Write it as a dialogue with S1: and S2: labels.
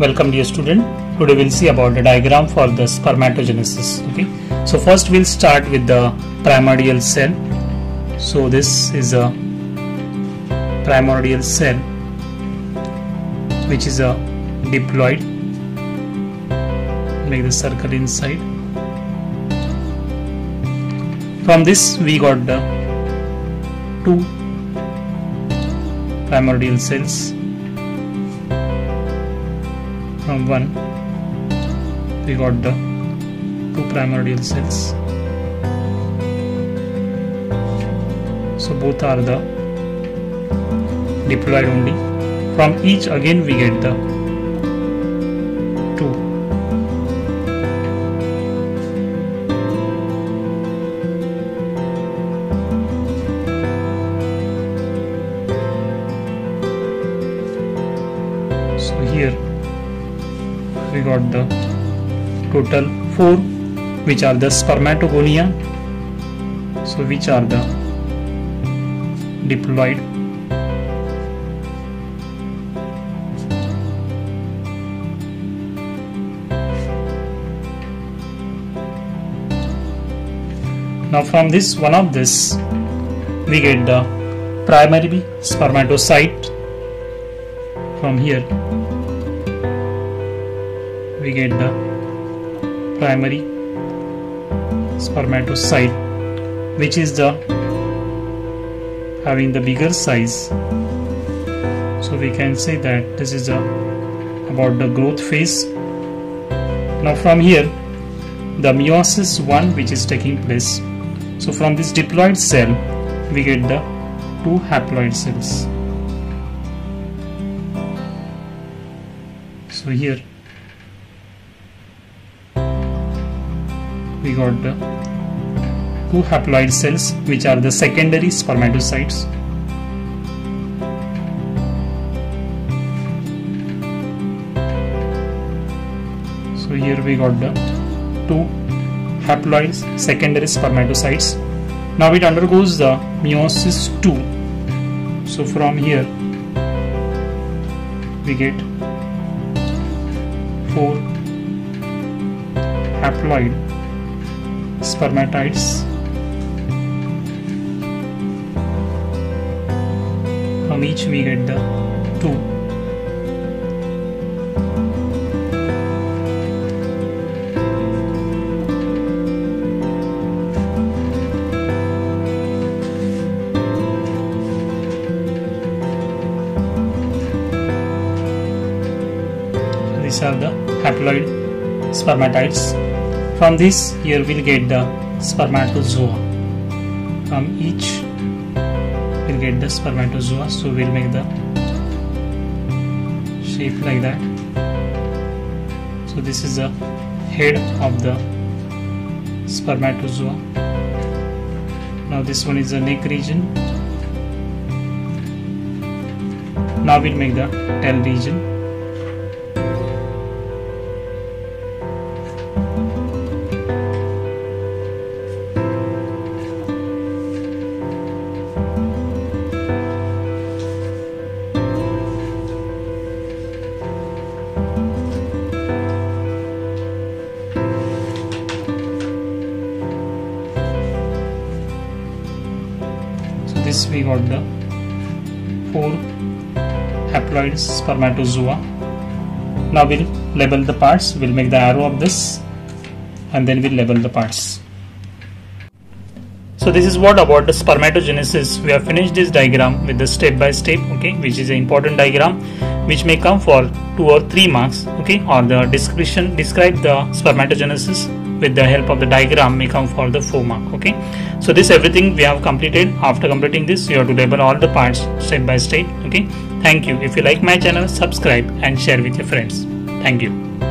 S1: Welcome dear student. Today we'll see about the diagram for the spermatogenesis. Okay. So first we'll start with the primordial cell. So this is a primordial cell which is a diploid. Make the circle inside. From this we got the two primordial cells from one. We got the two primordial cells. So both are the diploid only. From each again we get the two we got the total four which are the spermatogonia. So which are the diploid? Now from this one of this we get the primary spermatocyte from here we get the primary spermatocyte which is the having the bigger size. So we can say that this is a, about the growth phase. Now from here the meiosis 1 which is taking place. So from this diploid cell we get the two haploid cells. So here we got the two haploid cells which are the secondary spermatocytes. So here we got the two haploid secondary spermatocytes. Now it undergoes the meiosis 2 so from here we get four haploid spermatides. From each we get the two. These are the haploid spermatides from this here we'll get the spermatozoa from each we'll get the spermatozoa so we'll make the shape like that. So this is the head of the spermatozoa now this one is the neck region. Now we'll make the tail region this we got the four haploid spermatozoa. Now we'll label the parts. We'll make the arrow of this and then we'll label the parts. So this is what about the spermatogenesis. We have finished this diagram with the step by step, okay, which is an important diagram which may come for two or three marks, okay, or the description describe the spermatogenesis with the help of the diagram may come for the 4 mark okay? So this everything we have completed. After completing this you have to label all the parts step by step okay? Thank you. If you like my channel subscribe and share with your friends. Thank you